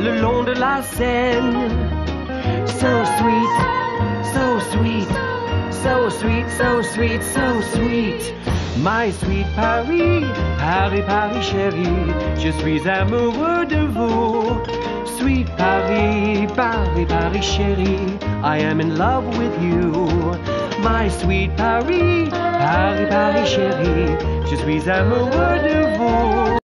Le long de la Seine. So sweet, so sweet, so sweet, so sweet, so sweet. My sweet Paris, Paris, Paris chérie, je suis amoureux de vous. Sweet Paris, Paris, Paris chérie, I am in love with you. My sweet Paris, Paris, Paris chérie, je suis amoureux de vous.